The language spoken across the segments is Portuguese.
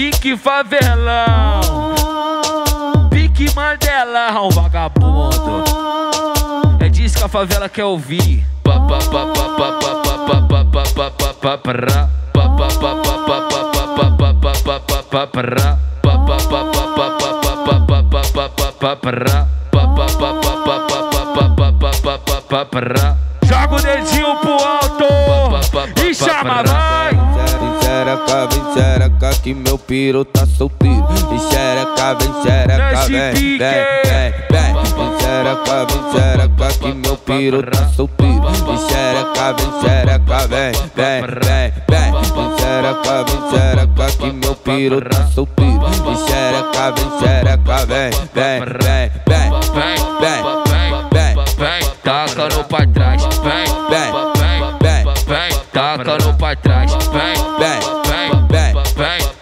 pique favelão. Pique Mandela, um vagabundo. É disso que a favela quer ouvir. Joga o dedinho pro alto e chama, vai! Xereca, vem xereca que meu piro tá solteiro. Vem xereca, vem xereca, vem, vem, vem, vem. Vem xereca, vem xereca que meu piro tá solteiro. Vem xereca, vem xereca, vem, vem, vem, vem. Vem xereca, vem xereca que meu piro tá solteiro. Vem xereca, vem xereca, vem, vem, vem, vem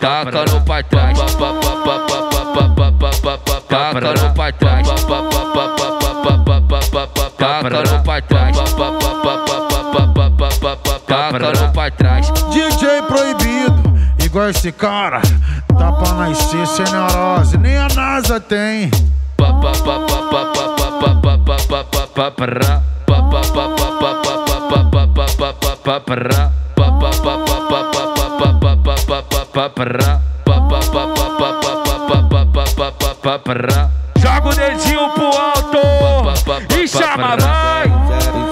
taca no pra trás Taca no pra trás Taca no pra trás Taca no pra trás DJ proibido, igual esse cara. Dá pra nascer sem neurose, nem a NASA tem. Joga o dedinho pro alto e chama, vai!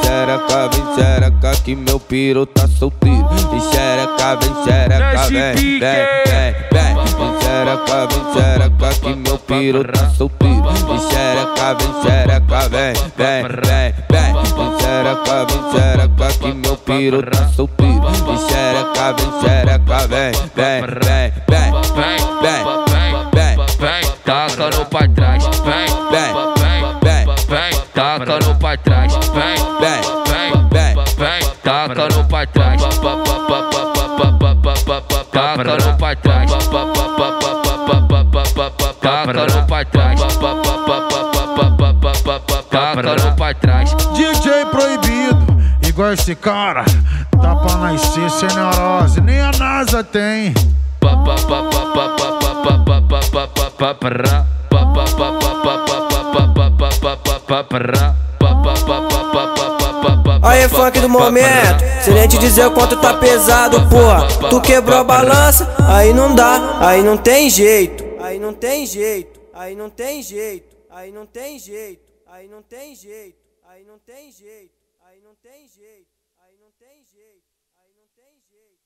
Xereca, vem xereca que meu piro tá solteiro. Vem xereca, vem xereca, vem, vem, vem, vem Vem. Xereca, vem xereca que meu piro tá solteiro. Vem xereca, vem xereca, vem, vem, vem Vem xereca, vem xereca que meu piro tá solteiro Vem xereca, vem xereca, vem, vem, vem, vem Vem, Vem, vem, vem, taca no pra trás Vem, vem, vem, vem, taca no pra trás vem, vem, vem vem, taca no pra trás Taca no pra trás Taca no pra trás igual esse cara. Dá pra nascer sem neurose, nem a NASA tem. Aí, funk do momento, se nem te dizer o quanto tá pesado, porra. Tu quebrou a balança, aí não dá, aí não tem jeito. Aí não tem jeito, aí não tem jeito, aí não tem jeito, aí não tem jeito, aí não tem jeito, aí não tem jeito.